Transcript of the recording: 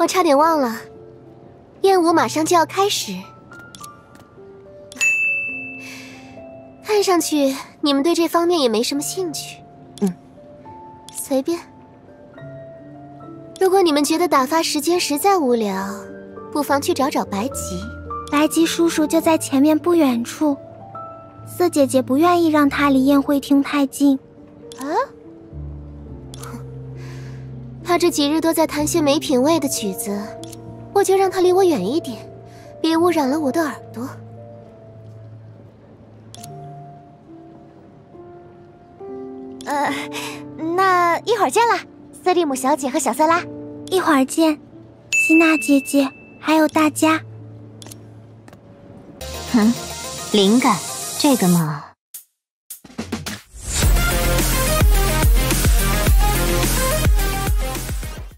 我差点忘了，宴舞马上就要开始。看上去你们对这方面也没什么兴趣。嗯，随便。如果你们觉得打发时间实在无聊，不妨去找找白吉。白吉叔叔就在前面不远处。四姐姐不愿意让他离宴会厅太近。啊？他这几日都在弹些没品位的曲子，我就让他离我远一点，别污染了我的耳朵。呃，那一会儿见了，瑟利姆小姐和小瑟拉。一会儿见，希娜姐姐，还有大家。哼，灵感，这个嘛。